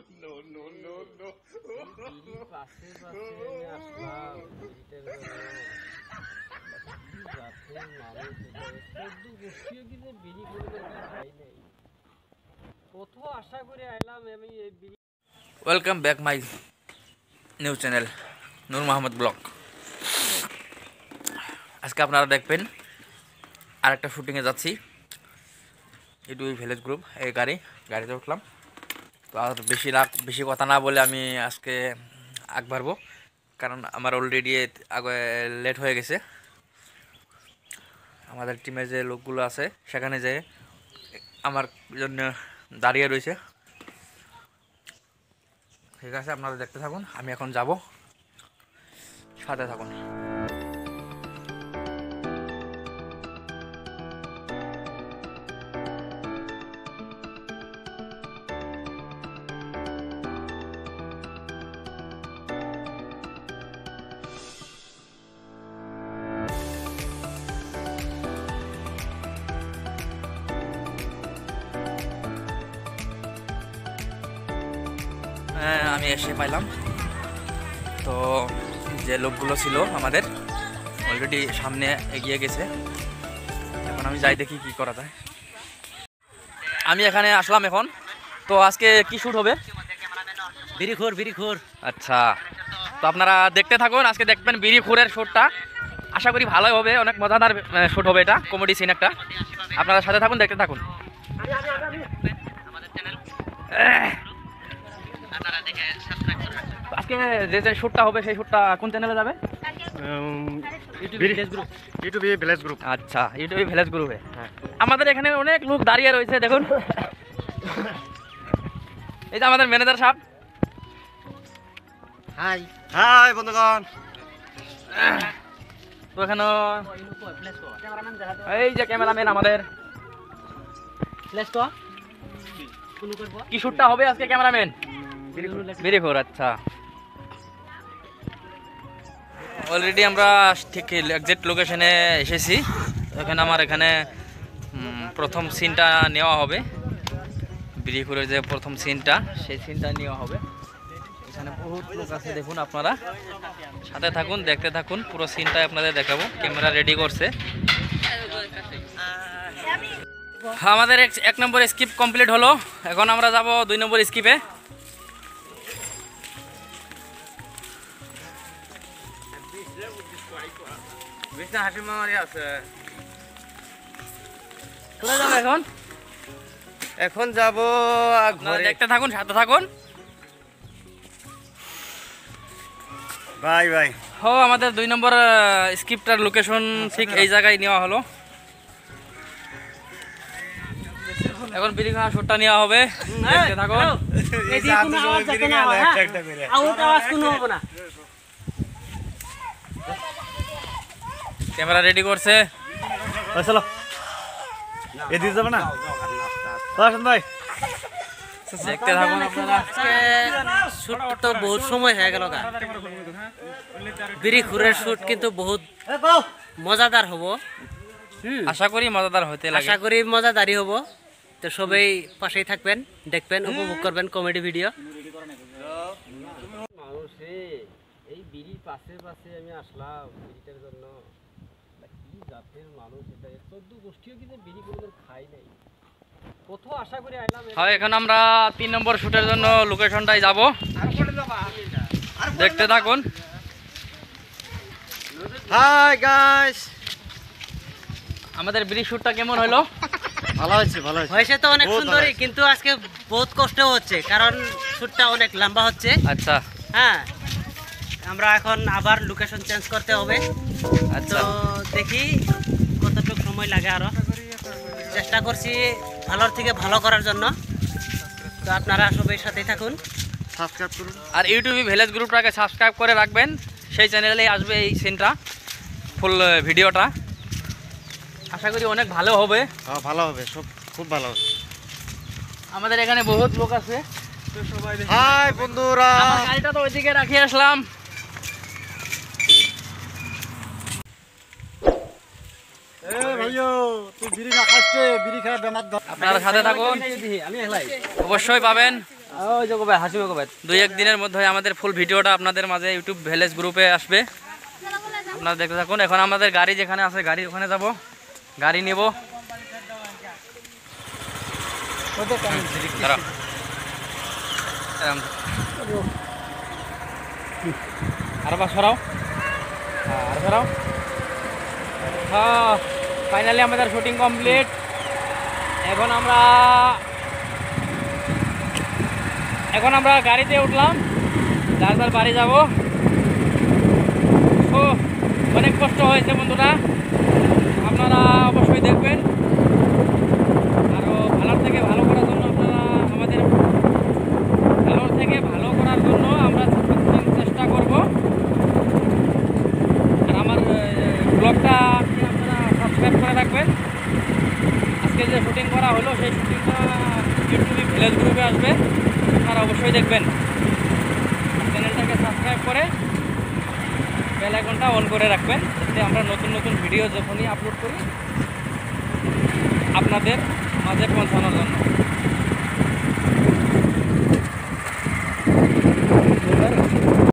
এটা? Welcome back my news channel Noor Mohammad blog আজকে আপনারা দেখবেন আর একটা শুটিংয়ে যাচ্ছি ইউটিউব ভিলেজ গ্রুপ এই গাড়ি, গাড়িতে উঠলাম। তো আর বেশি লাগ বেশি কথা না বলে আমি আজকে আগ বাড়বো। কারণ আমার অলরেডি আগে লেট হয়ে গেছে। আমাদের টিমের যে লোকগুলো আছে, সেখানে যে আমার জন্য দাঁড়িয়ে রয়েছে। ঠিক আছে, আপনারা দেখতে থাকুন, আমি এখন যাব। সাথে থাকুন। আমি এসে পাইলাম। তো যে লোকগুলো ছিল আমাদের অলরেডি সামনে এগিয়ে গেছে। এখন আমি যাই দেখি কি করা যায়। আমি এখানে আসলাম এখন। তো আজকে কি শ্যুট হবে? বিড়িখোর বিড়িখোর আচ্ছা। তো আপনারা দেখতে থাকুন আজকে দেখবেন বিড়ি খুরের শ্যুটটা আশা করি ভালোই হবে অনেক মজাদার শ্যুট হবে এটা কমেডি সিন একটা। আপনারা সাথে থাকুন দেখতে থাকুন। আজকে যে যে শ্যুটটা হবে সেই শ্যুটটা কোন চ্যানেলে যাবে? ইউটিউবে ভিলেজ গ্রুপ আচ্ছা ইউটিউবে ভিলেজ গ্রুপে আমাদের এখানে অনেক লোক দাঁড়িয়ে রয়েছে দেখুন। এই যে আমাদের ম্যানেজার সাহেব। হাই হাই বন্ধুগণ। তো এখানে এই যে ক্যামেরাম্যান আমাদের। কি শ্যুটটা হবে আজকে ক্যামেরাম্যান বিরিখোর আচ্ছা। অলরেডি আমরা ঠিক একজ্যাক্ট লোকেশনে এসেছি। এখানে আমার এখানে প্রথম সিনটা নেওয়া হবে। বিরিখুরের যে প্রথম সিনটা সেই সিনটা নেওয়া হবে। এখানে বহুত লোক আছে, দেখুন আপনারা। সাথে থাকুন, দেখতে থাকুন, পুরো সিনটা আপনাদের দেখাবো। ক্যামেরা রেডি করছে। আমাদের এক নম্বর স্কিপ কমপ্লিট হলো। এখন আমরা যাব দুই নম্বর স্কিপে কোথায় যাব এখন? এখন যাব দেখতে থাকুন সাথে থাকুন। Bye bye. ও আমাদের দুই নম্বর স্ক্রিপ্টার লোকেশন ঠিক এই জায়গায় নেওয়া হলো। এখন বিরিখানা শুটটা নেওয়া হবে। দেখতে থাকুন। এদিকে কোনো আওয়াজ যাতে না হয়। হ্যাঁ? আউট আওয়াজ কোনো হবে না। ক্যামেরা রেডি করছে। চলো। এদিকে যাবে না? আসেন ভাই। দেখতে থাকুন আপনারা। শুট তো বহুত সময় হয়ে গেল গা। বিড়িখোরের শুট কিন্তু বহুত মজাদার হব। আশা করি মজাদার হতে লাগে। আশা করি মজাদারি হব। তো সবাই পাশেই থাকবেন দেখবেন উপভোগ করবেন কমেডি ভিডিও মানুষে এই বিড়ির পাশে পাশে আমি আসলাম বিড়িটার জন্য। জাতের মানুষ এটা চোদ্দ গোষ্ঠীও কিন্তু বিড়ি কোনোদিন খাই নাই। কত আশা করে আইলাম হয় এখন আমরা তিন নম্বর শুটের জন্য লোকেশনটাই যাব। দেখতে থাকুন। হাই গাইস আমাদের ব্রিজ শুটটা কেমন হলো? ভালো হয়েছে ভালো হয়েছে। হয়েছে তো অনেক সুন্দরই কিন্তু আজকে বহুত কষ্ট হচ্ছে কারণ শুটটা অনেক লম্বা হচ্ছে। আচ্ছা। হ্যাঁ। আমরা এখন আবার লোকেশন চেঞ্জ করতে হবে। আচ্ছা। তো দেখি কতটুকু সময় লাগে আরও। চেষ্টা করছি ভালোর থেকে ভালো করার জন্য। তো আপনারা সবাই সাথেই থাকুন। সাবস্ক্রাইব করুন। আর ইউটিউবে ভিলেজ গ্রুপটাকে সাবস্ক্রাইব করে রাখবেন। সেই চ্যানেলেই আসবে এই সিনটা ফুল ভিডিওটা আশা করি অনেক ভালো হবে। হ্যাঁ ভালো হবে সব খুব ভালো হবে। আমাদের এখানে বহুত লোক আছে। সবাই হাই বন্ধুরা। আমার গাড়িটা তো ওইদিকে রাখিয়ে আসলাম। আপনারা সাথে থাকুন। অবশ্যই পাবেন। ওই কবে হাসিমে দুই একদিনের মধ্যে আমাদের ফুল ভিডিওটা আপনাদের মাঝে ইউটিউব ভিলেজ গ্রুপে আসবে। আপনারা দেখতে থাকুন। এখন আমাদের গাড়ি যেখানে আছে গাড়ি ওখানে যাব। গাড়ি নেব। আর বা সরাও। আরও সরাও। হ্যাঁ। ফাইনালি আমাদের শুটিং কমপ্লিট এখন আমরা এখন আমরা গাড়িতে উঠলাম। যার বাড়ি যাব। অনেক কষ্ট হয়েছে বন্ধুরা। আপনারা অবশ্যই দেখবেন। আরও ভালোর থেকে ভালো করার জন্য আপনারা আমাদের ভালোর থেকে ভালো করার জন্য আমরা সবসময় চেষ্টা করব আর আমার ব্লগটা আপনারা সাবস্ক্রাইব করে রাখবেন শুটিং করা হলো, সেই শুটিংটা ইউটিউবে ভিলেজ গ্রুপে আসবে। আপনারা অবশ্যই দেখবেন। চ্যানেলটাকে সাবস্ক্রাইব করে বেল আইকনটা অন করে রাখবেন, যাতে আমরা নতুন নতুন ভিডিও যখনই আপলোড করি, আপনাদের মাঝে পৌঁছানোর জন্য।